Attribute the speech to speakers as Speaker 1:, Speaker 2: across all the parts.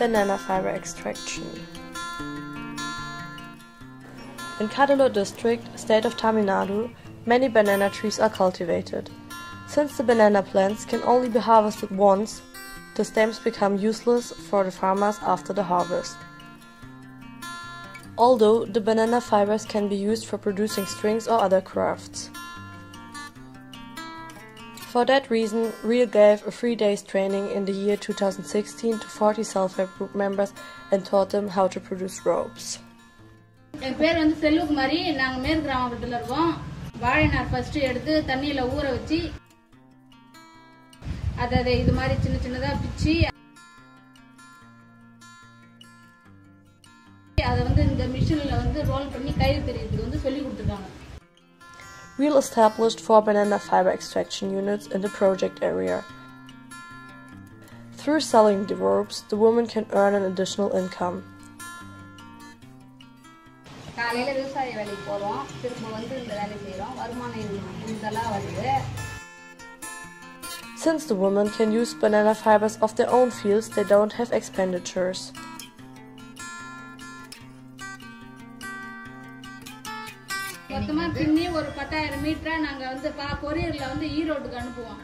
Speaker 1: banana fiber extraction. In Cuddalore district, state of Tamil Nadu, many banana trees are cultivated. Since the banana plants can only be harvested once, the stems become useless for the farmers after the harvest. Although the banana fibers can be used for producing strings or other crafts. For that reason, Real gave a three days training in the year 2016 to 40 self help group members and taught them how to produce ropes.
Speaker 2: என் பேர் வந்து செல்வகுமாரி நாங்க மேற்கு கிராமத்துல இருக்கோம் வாழை நார் first எடுத்து தண்ணியில ஊற வச்சு அதை அதை இது மாதிரி சின்ன சின்னதா பிச்சு அதை வந்து இந்த மிஷின்ல வந்து ரோல் பண்ணி கயிறு தெரியறதுக்கு வந்து சொல்லி கொடுத்துருக்காங்க
Speaker 1: Real established four banana fiber extraction units in the project area. Through selling the ropes, the woman can earn an additional income.
Speaker 2: காலையில விவசாய வேலைக்கு போறோம் திரும்ப வந்து இந்த வேலை செய்யறோம் வருமானம் இது- இதெல்லாம் வருது
Speaker 1: Since the women can use banana fibers of their own fields, they don't have expenditures.
Speaker 2: மொத்தமா பின்னி ஒரு பத்தாயிரம் மீட்டரா நாங்க வந்து பா கொரியர்ல வந்து ஈரோட்டுக்கு அனுப்புவோம்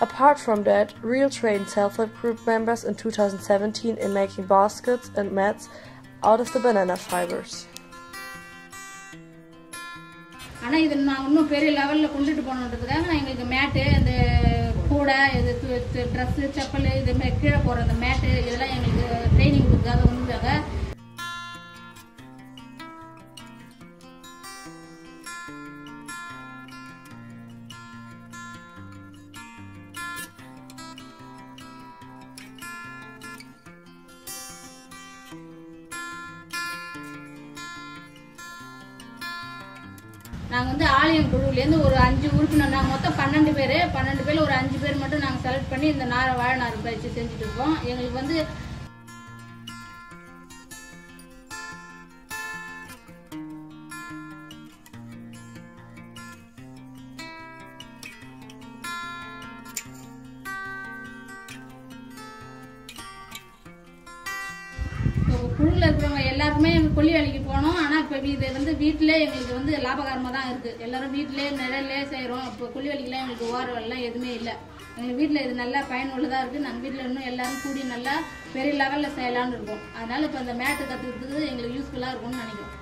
Speaker 1: Apart from that, Real trained self-help group members in 2017 in making baskets and mats out of the banana fibers.
Speaker 2: ஆனா இது நான் இன்னும் பெரிய லெவல்ல கொண்டுட்டு போகணுன்றதுக்காக நான் எங்களுக்கு மேட்டு இந்த கூடை இது ட்ரெஸ் செப்பல் இது மாதிரி கீழே போற அந்த மேட்டு இதெல்லாம் எங்களுக்கு ட்ரைனிங் கொடுக்காத ஒண்ணுக்காக நாங்கள் வந்து ஆலயம் குழுவிலேருந்து ஒரு அஞ்சு உறுப்பினர் நாங்கள் மொத்தம் பன்னெண்டு பேர். பன்னெண்டு பேர் ஒரு அஞ்சு பேர் மட்டும் நாங்கள் செலக்ட் பண்ணி இந்த நார வாழைநார் பயிற்சி செஞ்சுட்டு இருக்கோம். எங்களுக்கு வந்து குழுவில் குழுல இருக்கிறவங்க எல்லாருமே எங்க கொல்லி வேலைக்கு போனோம். ஆனா இப்ப இது வந்து வீட்டிலே எங்களுக்கு வந்து லாபகரமா தான் இருக்கு. எல்லாரும் வீட்டிலே நிழல்லே செய்கிறோம் இப்போ கொல்லி வேலைக்கெல்லாம் எங்களுக்கு ஓர வேலைலாம் எதுவுமே இல்லை. எங்க வீட்டுல இது நல்லா பயனுள்ளதா இருக்கு. நாங்க வீட்டுல இன்னும் எல்லாரும் கூடி நல்லா பெரிய லெவல்ல செய்யலாம்னு இருக்கோம். அதனால இப்ப இந்த மேட்டு கத்துக்கிறதுக்கு எங்களுக்கு யூஸ்ஃபுல்லா இருக்கும்னு நினைக்கிறோம்.